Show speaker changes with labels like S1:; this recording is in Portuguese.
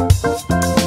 S1: Música